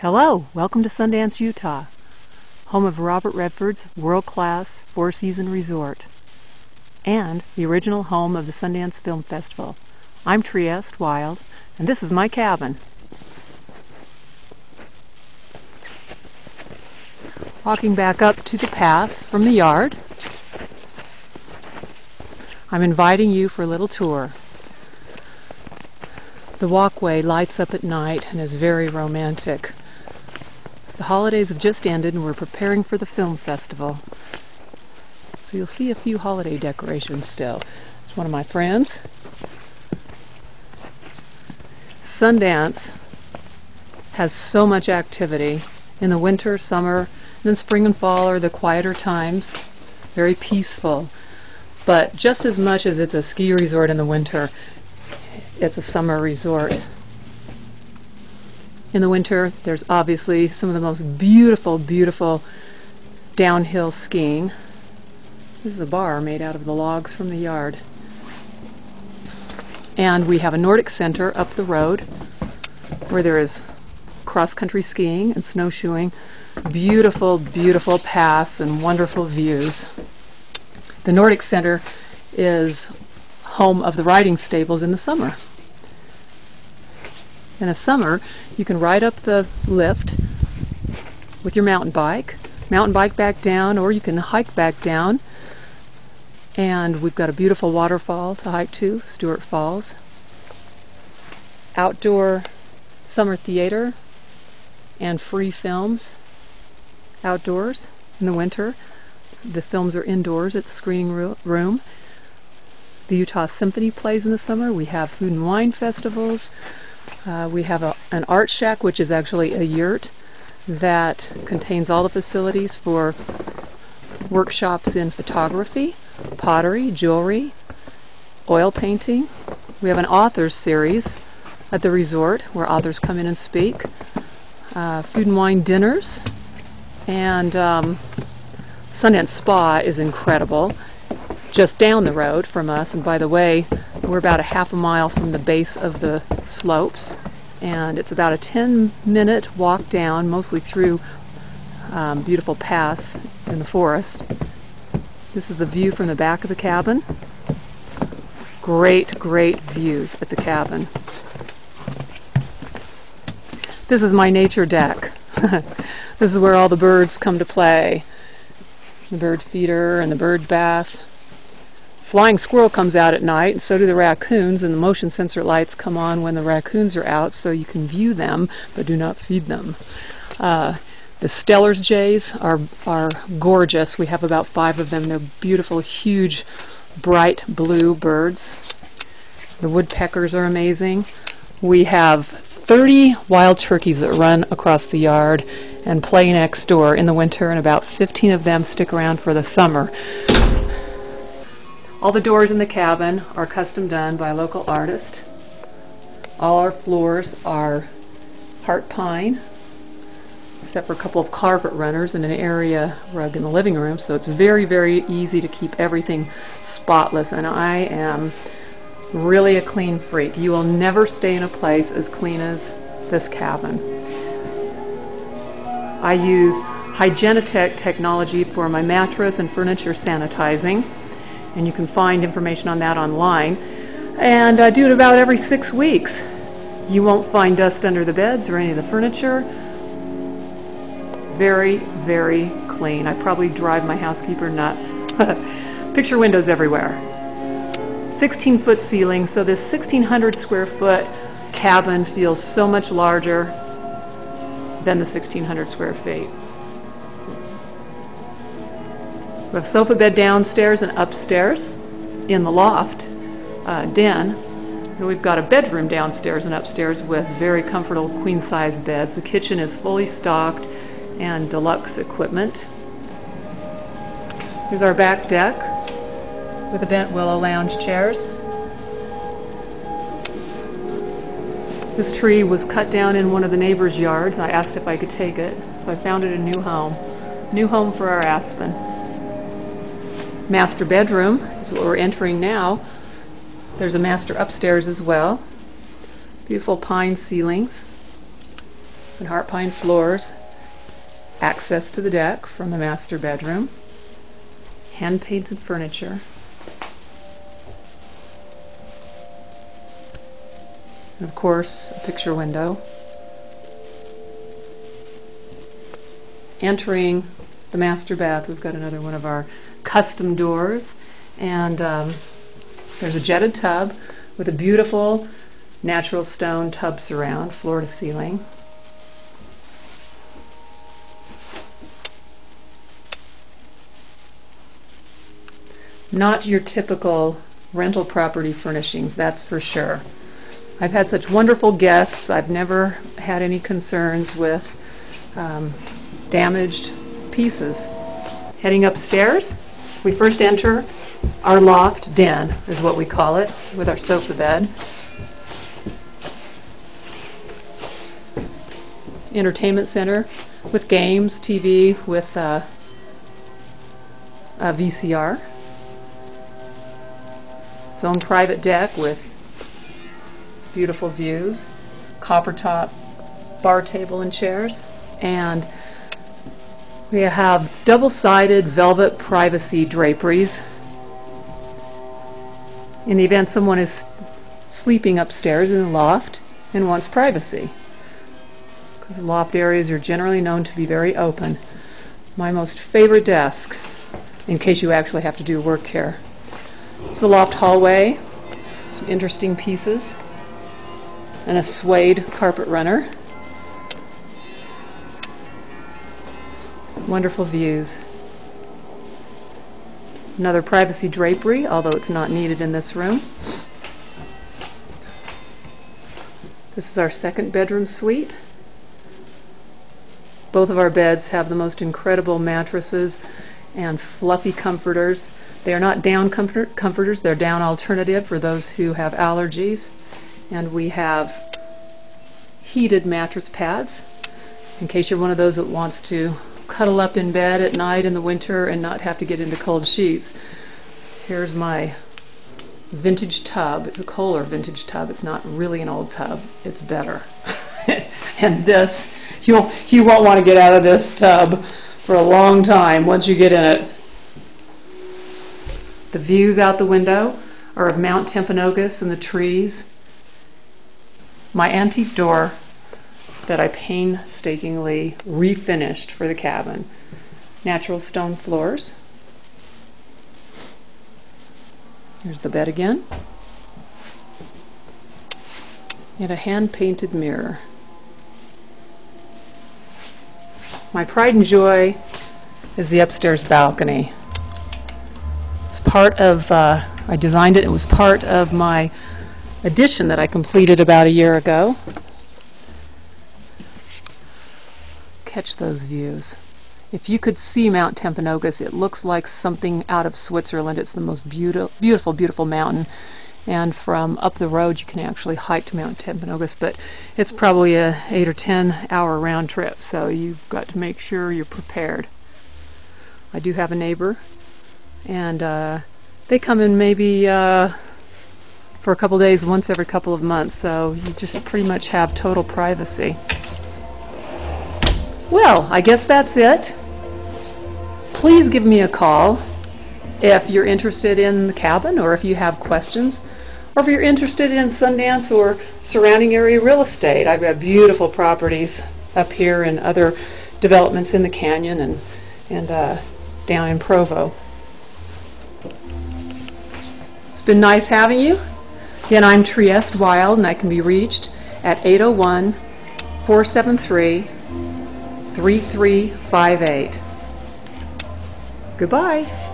Hello, welcome to Sundance, Utah, home of Robert Redford's world-class four-season resort, and the original home of the Sundance Film Festival. I'm Trieste Wild, and this is my cabin. Walking back up to the path from the yard, I'm inviting you for a little tour. The walkway lights up at night and is very romantic. The holidays have just ended and we're preparing for the film festival. So you'll see a few holiday decorations still. It's one of my friends. Sundance has so much activity. In the winter, summer, and then spring and fall are the quieter times. Very peaceful. But just as much as it's a ski resort in the winter, it's a summer resort. In the winter, there's obviously some of the most beautiful, beautiful downhill skiing. This is a bar made out of the logs from the yard. And we have a Nordic Center up the road where there is cross-country skiing and snowshoeing, beautiful, beautiful paths and wonderful views. The Nordic Center is home of the riding stables in the summer. In the summer, you can ride up the lift with your mountain bike, mountain bike back down, or you can hike back down. And we've got a beautiful waterfall to hike to, Stewart Falls. Outdoor summer theater and free films outdoors in the winter. The films are indoors at the screening room. The Utah Symphony plays in the summer. We have food and wine festivals. Uh, we have a, an art shack, which is actually a yurt that contains all the facilities for workshops in photography, pottery, jewelry, oil painting. We have an authors series at the resort where authors come in and speak. Uh, food and wine dinners. And um, Sundance Spa is incredible just down the road from us. And by the way, we're about a half a mile from the base of the slopes. And it's about a 10 minute walk down, mostly through um, beautiful paths in the forest. This is the view from the back of the cabin. Great, great views at the cabin. This is my nature deck. this is where all the birds come to play. The bird feeder and the bird bath. Flying squirrel comes out at night, and so do the raccoons, and the motion sensor lights come on when the raccoons are out so you can view them, but do not feed them. Uh, the Steller's jays are, are gorgeous. We have about five of them. They're beautiful, huge, bright blue birds. The woodpeckers are amazing. We have 30 wild turkeys that run across the yard and play next door in the winter, and about 15 of them stick around for the summer. All the doors in the cabin are custom done by a local artist. All our floors are heart pine, except for a couple of carpet runners and an area rug in the living room, so it's very, very easy to keep everything spotless, and I am really a clean freak. You will never stay in a place as clean as this cabin. I use Hygienitech technology for my mattress and furniture sanitizing and you can find information on that online. And uh, do it about every six weeks. You won't find dust under the beds or any of the furniture. Very, very clean. I probably drive my housekeeper nuts. Picture windows everywhere. 16 foot ceiling, so this 1600 square foot cabin feels so much larger than the 1600 square feet. We have sofa bed downstairs and upstairs in the loft uh, den. And we've got a bedroom downstairs and upstairs with very comfortable queen size beds. The kitchen is fully stocked and deluxe equipment. Here's our back deck with the bent willow lounge chairs. This tree was cut down in one of the neighbor's yards. I asked if I could take it, so I found it a new home. New home for our aspen master bedroom is what we're entering now. There's a master upstairs as well. Beautiful pine ceilings. and heart pine floors, access to the deck from the master bedroom, hand painted furniture, and of course a picture window. Entering the master bath, we've got another one of our custom doors, and um, there's a jetted tub with a beautiful natural stone tub surround, floor to ceiling. Not your typical rental property furnishings, that's for sure. I've had such wonderful guests. I've never had any concerns with um, damaged pieces. Heading upstairs, we first enter our loft den, is what we call it, with our sofa bed. Entertainment center with games, TV, with uh, a VCR. Its own private deck with beautiful views, copper top bar table and chairs, and we have double-sided velvet privacy draperies. In the event someone is sleeping upstairs in the loft and wants privacy, because loft areas are generally known to be very open. My most favorite desk, in case you actually have to do work here. It's the loft hallway, some interesting pieces, and a suede carpet runner. Wonderful views. Another privacy drapery, although it's not needed in this room. This is our second bedroom suite. Both of our beds have the most incredible mattresses and fluffy comforters. They are not down comfort comforters, they're down alternative for those who have allergies. And we have heated mattress pads in case you're one of those that wants to cuddle up in bed at night in the winter and not have to get into cold sheets. Here's my vintage tub. It's a Kohler vintage tub. It's not really an old tub. It's better. and this, you'll, you won't want to get out of this tub for a long time once you get in it. The views out the window are of Mount Timpanogos and the trees. My antique door that I painstakingly refinished for the cabin. Natural stone floors. Here's the bed again. And a hand-painted mirror. My pride and joy is the upstairs balcony. It's part of, uh, I designed it, it was part of my addition that I completed about a year ago. Catch those views. If you could see Mount Timpanogos, it looks like something out of Switzerland. It's the most beautiful, beautiful, beautiful mountain. And from up the road, you can actually hike to Mount Timpanogos, but it's probably a 8 or 10 hour round trip, so you've got to make sure you're prepared. I do have a neighbor, and uh, they come in maybe uh, for a couple days once every couple of months, so you just pretty much have total privacy. Well, I guess that's it. Please give me a call if you're interested in the cabin or if you have questions or if you're interested in Sundance or surrounding area real estate. I've got beautiful properties up here and other developments in the canyon and, and uh, down in Provo. It's been nice having you. Again, I'm Trieste Wild and I can be reached at 801 473 3358. Goodbye.